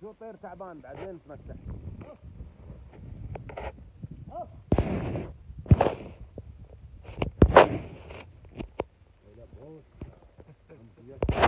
شو طير تعبان بعد وين تمسح Yeah.